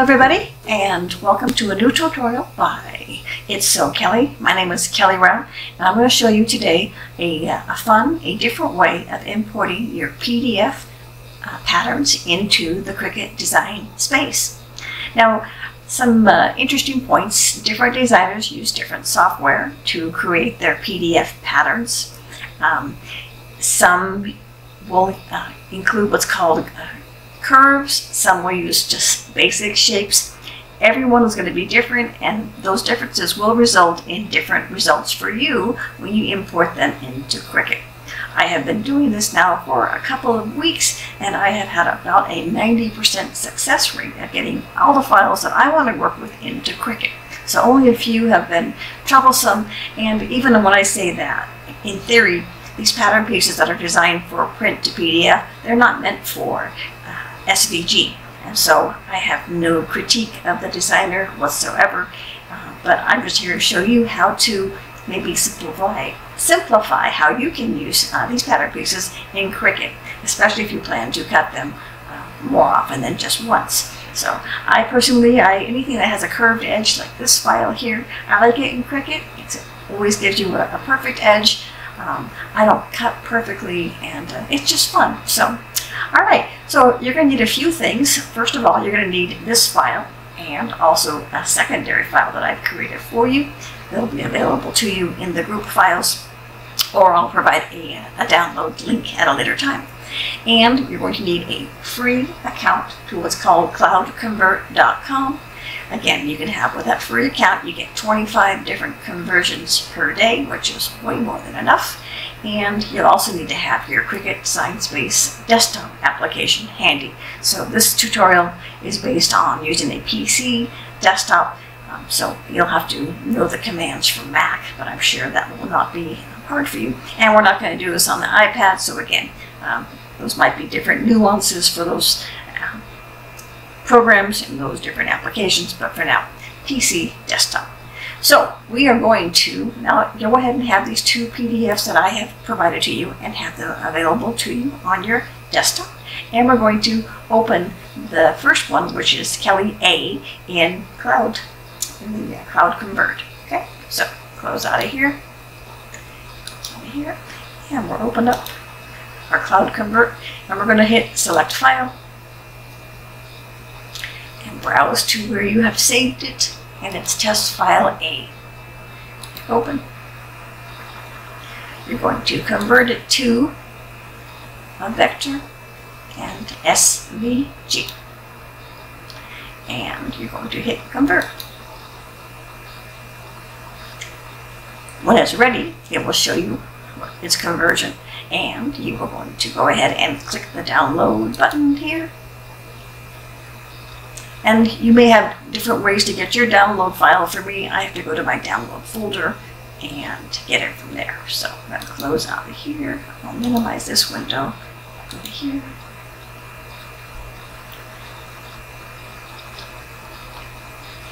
Hello everybody and welcome to a new tutorial by It's So Kelley. My name is Kelley Rao and I'm going to show you today a, uh, a fun, a different way of importing your PDF uh, patterns into the Cricut design space. Now some uh, interesting points, different designers use different software to create their PDF patterns. Um, some will uh, include what's called uh, curves, some will use just basic shapes. Everyone is going to be different and those differences will result in different results for you when you import them into Cricut. I have been doing this now for a couple of weeks and I have had about a 90% success rate at getting all the files that I want to work with into Cricut. So only a few have been troublesome and even when I say that, in theory, these pattern pieces that are designed for print to PDF, they're not meant for uh, SVG. And so I have no critique of the designer whatsoever, uh, but I'm just here to show you how to maybe simplify, simplify how you can use uh, these pattern pieces in Cricut, especially if you plan to cut them uh, more often than just once. So I personally, I anything that has a curved edge like this file here, I like it in Cricut. it always gives you a, a perfect edge. Um, I don't cut perfectly and uh, it's just fun. So all right, so you're going to need a few things. First of all, you're going to need this file and also a secondary file that I've created for you. They'll be available to you in the group files or I'll provide a, a download link at a later time. And you're going to need a free account to what's called cloudconvert.com. Again, you can have with that free account, you get 25 different conversions per day, which is way more than enough. And you'll also need to have your Cricut Space desktop application handy. So this tutorial is based on using a PC, desktop, um, so you'll have to know the commands from Mac, but I'm sure that will not be hard for you. And we're not going to do this on the iPad, so again, um, those might be different nuances for those uh, programs and those different applications, but for now, PC, desktop. So we are going to now go ahead and have these two PDFs that I have provided to you and have them available to you on your desktop. And we're going to open the first one, which is Kelly A in Cloud, in the uh, Cloud Convert. Okay, so close out of here, out here, and we'll open up our Cloud Convert, and we're going to hit Select File, and browse to where you have saved it and it's test file A. Open. You're going to convert it to a vector and SVG. And you're going to hit convert. When it's ready, it will show you its conversion. And you are going to go ahead and click the download button here and you may have different ways to get your download file. For me, I have to go to my download folder and get it from there. So I'm going to close out of here. I'll minimize this window. Go to here.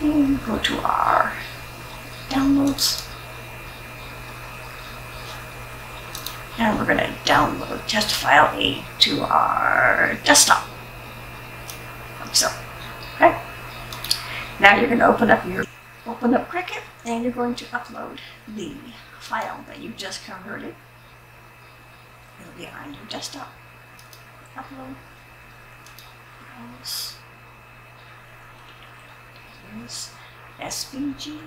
And go to our downloads. And we're going to download test file A to our desktop. So Okay. Now you're going to open up your open up Cricut and you're going to upload the file that you just converted. It'll be on your desktop. Upload. Here's SVG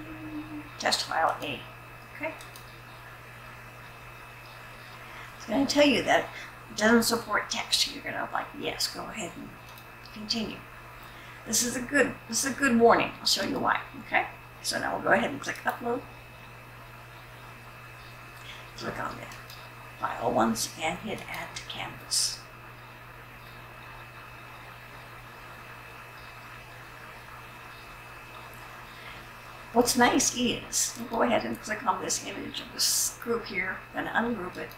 test file A. Okay. It's going to tell you that it doesn't support text. You're going to like, yes, go ahead and continue. This is a good, this is a good warning. I'll show you why, okay? So now we'll go ahead and click upload. Click on the file once and hit add to canvas. What's nice is, we'll go ahead and click on this image of this group here and ungroup it.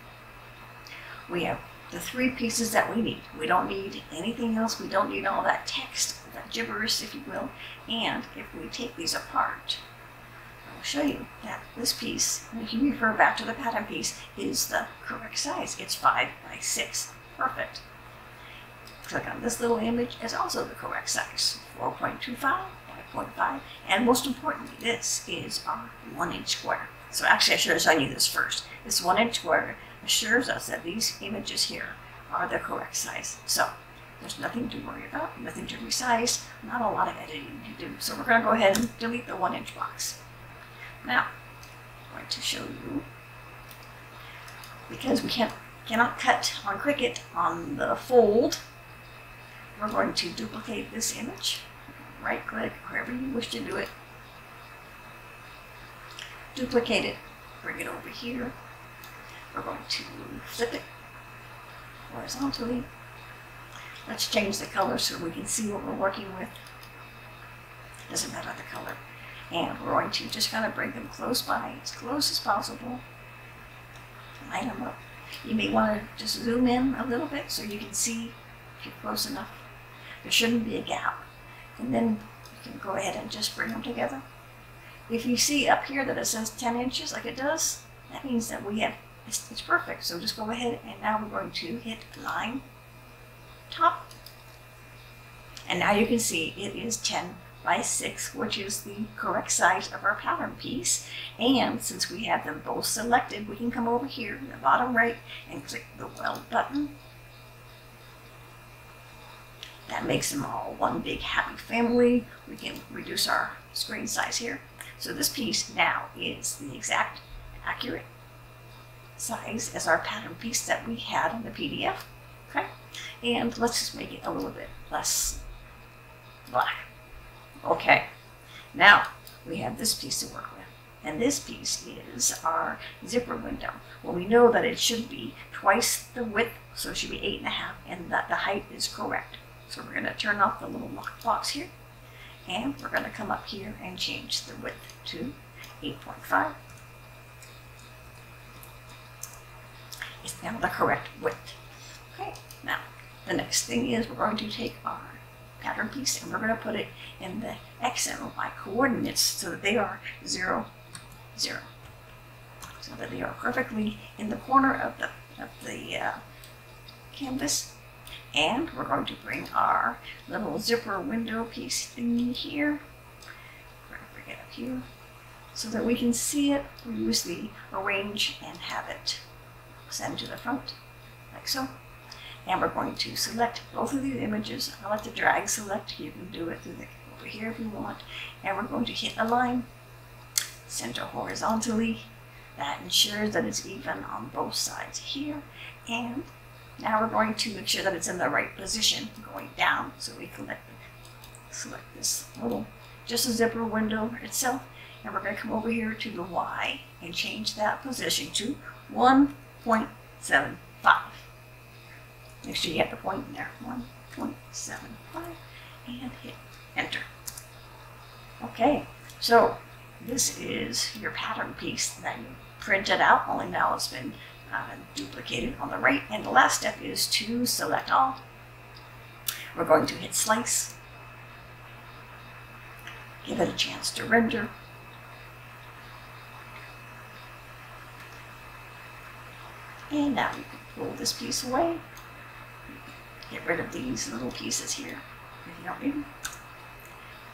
We have the three pieces that we need. We don't need anything else. We don't need all that text gibberish, if you will. And if we take these apart, I'll show you that this piece, if you refer back to the pattern piece, is the correct size. It's 5 by 6. Perfect. click on this little image. It's also the correct size, 4.25 by 0.5. And most importantly, this is our one inch square. So actually I should have shown you this first. This one inch square assures us that these images here are the correct size. So there's nothing to worry about, nothing to resize, not a lot of editing to do. So we're going to go ahead and delete the one inch box. Now, I'm going to show you, because we can't, cannot cut on Cricut on the fold, we're going to duplicate this image. Right click, wherever you wish to do it. Duplicate it, bring it over here. We're going to flip it horizontally Let's change the color so we can see what we're working with. Doesn't matter the color. And we're going to just kind of bring them close by, as close as possible. Line them up. You may want to just zoom in a little bit so you can see if you're close enough. There shouldn't be a gap. And then you can go ahead and just bring them together. If you see up here that it says 10 inches like it does, that means that we have, it's, it's perfect. So just go ahead and now we're going to hit line top. And now you can see it is 10 by 6, which is the correct size of our pattern piece. And since we have them both selected, we can come over here in the bottom right and click the weld button. That makes them all one big happy family. We can reduce our screen size here. So this piece now is the exact accurate size as our pattern piece that we had in the PDF. Okay. And let's just make it a little bit less black. Okay, now we have this piece to work with. And this piece is our zipper window. Well, we know that it should be twice the width, so it should be eight and a half, and that the height is correct. So we're gonna turn off the little lock box here, and we're gonna come up here and change the width to 8.5. It's now the correct width. Okay, now the next thing is we're going to take our pattern piece and we're going to put it in the X and Y coordinates so that they are 0, 0. So that they are perfectly in the corner of the, of the uh, canvas. And we're going to bring our little zipper window piece thingy here. We're going to bring it up here so that we can see it. We use the arrange and have it send to the front, like so and we're going to select both of these images. I like to drag select. You can do it through the, over here if you want. And we're going to hit align, center horizontally. That ensures that it's even on both sides here. And now we're going to make sure that it's in the right position going down. So we select, select this little, just a zipper window itself. And we're going to come over here to the Y and change that position to 1.75. Make sure you have the point in there. 1.75 and hit enter. Okay, so this is your pattern piece that you printed out, only now it's been uh, duplicated on the right. And the last step is to select all. We're going to hit slice, give it a chance to render. And now you can pull this piece away get rid of these little pieces here if you don't need them.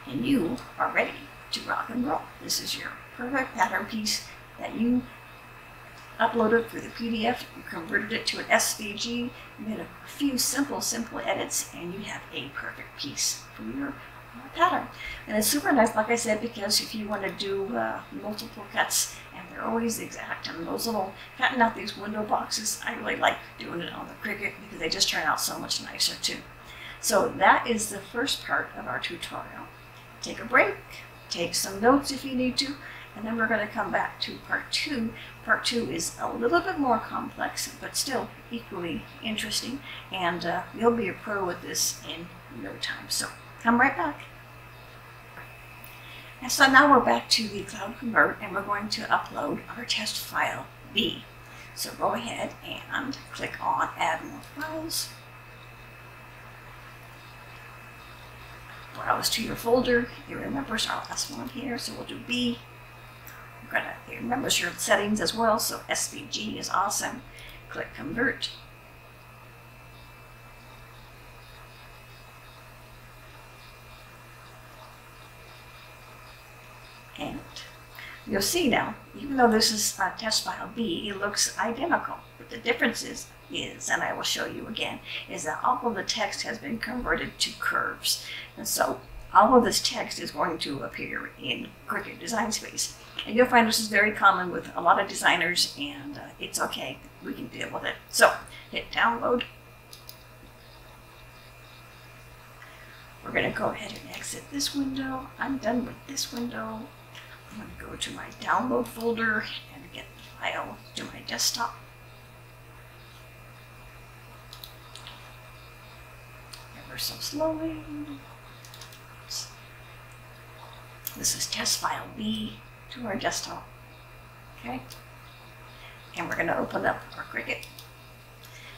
And you are ready to rock and roll. This is your perfect pattern piece that you uploaded through the PDF, you converted it to an SVG, made a few simple, simple edits, and you have a perfect piece for your pattern. And it's super nice, like I said, because if you want to do uh, multiple cuts, always exact, and those little, cutting out these window boxes, I really like doing it on the Cricut because they just turn out so much nicer too. So that is the first part of our tutorial. Take a break, take some notes if you need to, and then we're going to come back to part two. Part two is a little bit more complex, but still equally interesting, and uh, you'll be a pro with this in no time. So come right back. And so now we're back to the Cloud Convert and we're going to upload our test file B. So go ahead and click on Add More Files. Browse to your folder. It remembers our last one here, so we'll do B. Gonna, it uh, remembers your settings as well, so SVG is awesome. Click Convert. You'll see now, even though this is uh, test file B, it looks identical. But the difference is, is, and I will show you again, is that all of the text has been converted to curves. And so all of this text is going to appear in Cricut Design Space. And you'll find this is very common with a lot of designers, and uh, it's okay. We can deal with it. So hit download. We're going to go ahead and exit this window. I'm done with this window. I'm going to go to my download folder and get the file to my desktop. Ever so slowly. This is test file B to our desktop. Okay? And we're going to open up our Cricut.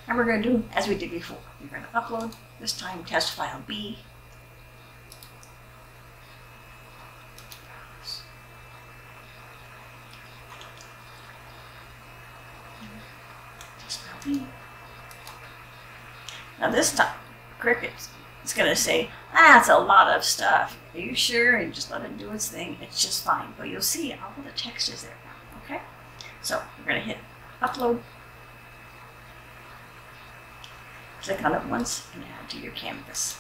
And we're going to do as we did before. We're going to upload, this time test file B. Now this time, Cricut is going to say, that's a lot of stuff. Are you sure? And just let it do its thing. It's just fine. But you'll see all the text is there now. Okay? So we're going to hit upload. Click on it once and add to your canvas.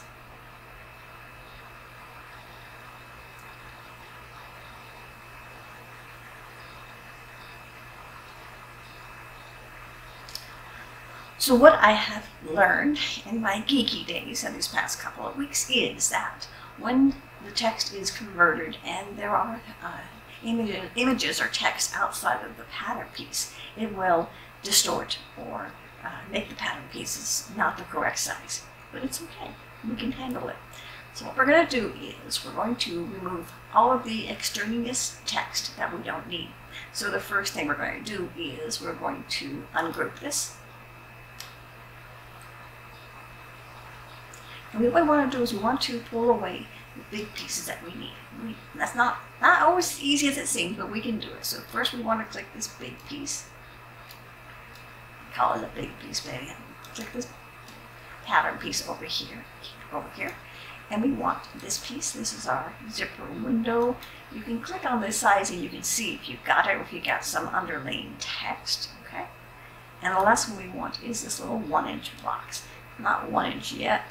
So what I have learned in my geeky days in these past couple of weeks is that when the text is converted and there are uh, images, or text outside of the pattern piece, it will distort or uh, make the pattern pieces not the correct size. But it's okay. We can handle it. So what we're going to do is we're going to remove all of the extraneous text that we don't need. So the first thing we're going to do is we're going to ungroup this And what we want to do is we want to pull away the big pieces that we need. We, that's not, not always as easy as it seems, but we can do it. So first we want to click this big piece. Call it a big piece, baby. Click this pattern piece over here, over here. And we want this piece. This is our zipper window. You can click on this size and you can see if you've got it if you got some underlying text, okay? And the last one we want is this little one inch box. Not one inch yet,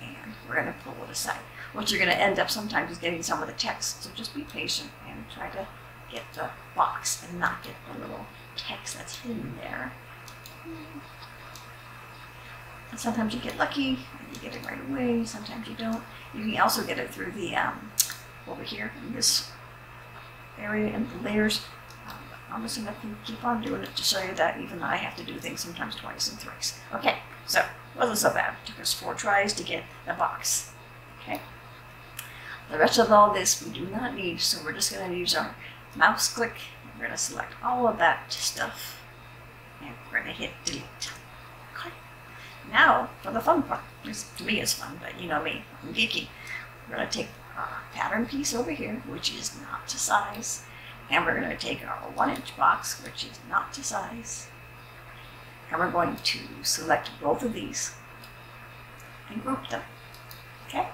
and we're going to pull it aside. What you're going to end up sometimes is getting some of the text, so just be patient and try to get the box and not get the little text that's hidden there. And sometimes you get lucky and you get it right away, sometimes you don't. You can also get it through the, um, over here in this area and the layers. Um, I'm just going to keep on doing it to show you that even I have to do things sometimes twice and thrice. Okay, so wasn't so bad. It took us four tries to get the box. Okay. The rest of all this we do not need, so we're just going to use our mouse click. We're going to select all of that stuff, and we're going to hit delete. Okay. Now for the fun part. This to me is fun, but you know me, I'm geeky. We're going to take our pattern piece over here, which is not to size, and we're going to take our one inch box, which is not to size, and we're going to select both of these and group them. Okay?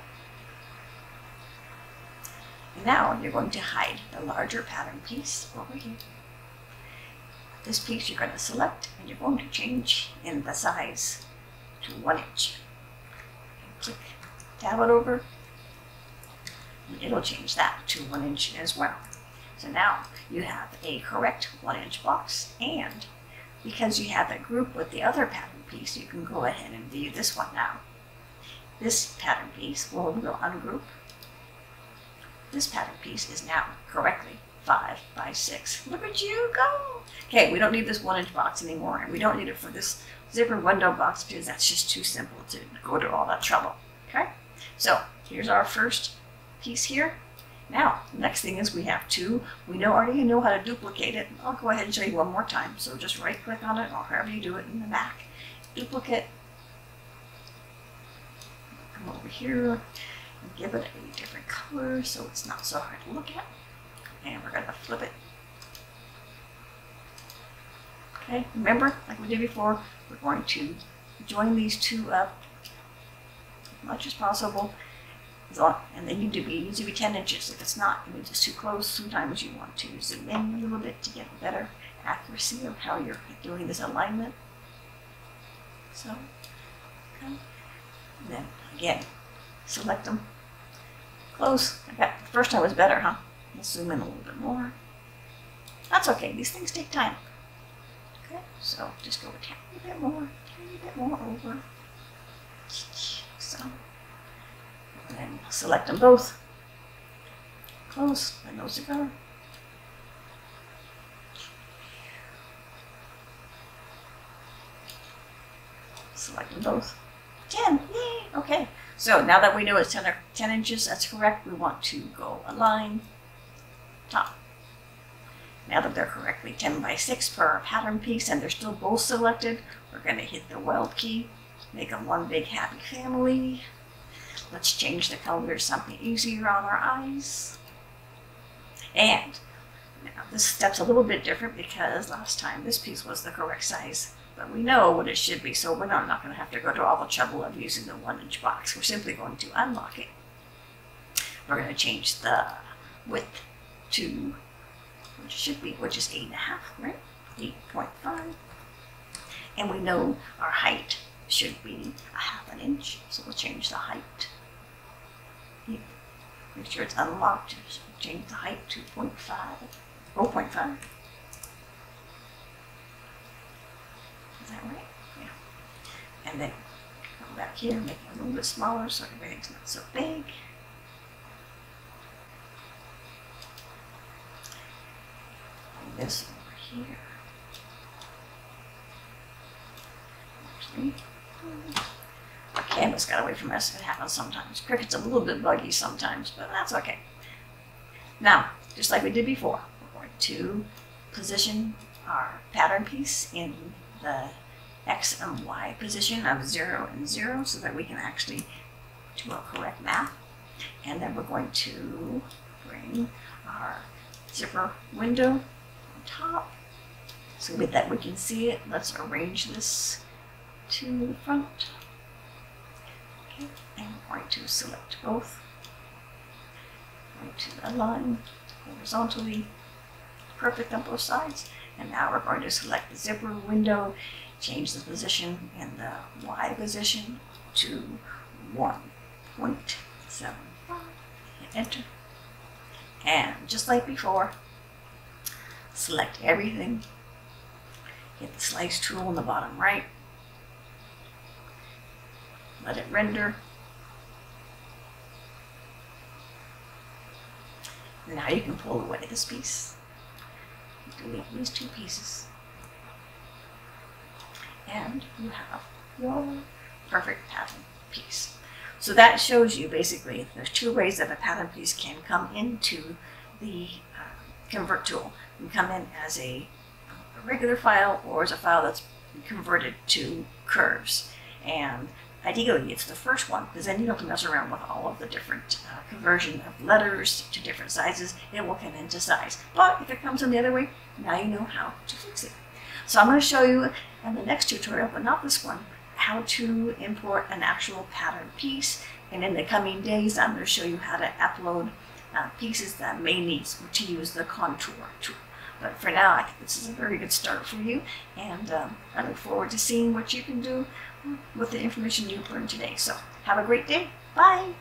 And now you're going to hide the larger pattern piece over here. This piece you're going to select and you're going to change in the size to one inch. And click, tab it over, and it'll change that to one inch as well. So now you have a correct one inch box and because you have it group with the other pattern piece, you can go ahead and view this one now. This pattern piece will, will ungroup. This pattern piece is now correctly 5 by 6. Look at you go! Okay, we don't need this 1 inch box anymore, and we don't need it for this zipper window box because that's just too simple to go to all that trouble. Okay, so here's our first piece here. Now, next thing is we have two. We know already know how to duplicate it. I'll go ahead and show you one more time. So just right click on it or however you do it in the Mac. Duplicate. Come over here and give it a different color so it's not so hard to look at. And we're going to flip it. Okay, remember, like we did before, we're going to join these two up as much as possible And they need to be needs to be 10 inches. If it's not, if it's too close, sometimes you want to zoom in a little bit to get a better accuracy of how you're doing this alignment. So, okay. And then again, select them. Close. I got the first time was better, huh? Let's zoom in a little bit more. That's okay. These things take time. Okay, so just go a tiny bit more, tiny bit more over. So, and then select them both. Close. My nose are gone. Select them both. 10. Yay! Okay. So now that we know it's 10, 10 inches, that's correct. We want to go align top. Now that they're correctly 10 by 6 per pattern piece and they're still both selected, we're going to hit the weld key, make them one big happy family. Let's change the color to something easier on our eyes. And now this step's a little bit different because last time this piece was the correct size, but we know what it should be, so we're not, not going to have to go to all the trouble of using the one inch box. We're simply going to unlock it. We're going to change the width to which should be, which is eight and a half, right? 8.5. And we know our height should be a half an inch, so we'll change the height. Make sure it's unlocked, change the height to 0.5, 0.5. Is that right? Yeah. And then come back here, make it a little bit smaller so everything's not so big. this over here. Actually, canvas got away from us. It happens sometimes. Cricut's a little bit buggy sometimes, but that's okay. Now, just like we did before, we're going to position our pattern piece in the X and Y position of 0 and 0 so that we can actually do our correct math. And then we're going to bring our zipper window on top. So that we can see it, let's arrange this to the front. Okay, and we're going to select both. I'm Going to align horizontally, perfect on both sides. And now we're going to select the zipper window, change the position in the Y position to 1.75, hit enter. And just like before, select everything, hit the slice tool in the bottom right, let it render. Now you can pull away this piece. Delete these two pieces. And you have your perfect pattern piece. So that shows you basically there's two ways that a pattern piece can come into the uh, convert tool can come in as a, a regular file or as a file that's converted to curves. And ideally, it's the first one because then you don't have to mess around with all of the different uh, conversion of letters to different sizes. It will come into size. But if it comes in the other way, now you know how to fix it. So I'm going to show you in the next tutorial, but not this one, how to import an actual pattern piece. And in the coming days, I'm going to show you how to upload uh, pieces that may need to use the contour tool. But for now, I think this is a very good start for you, and um, I look forward to seeing what you can do with the information you've learned today. So have a great day. Bye.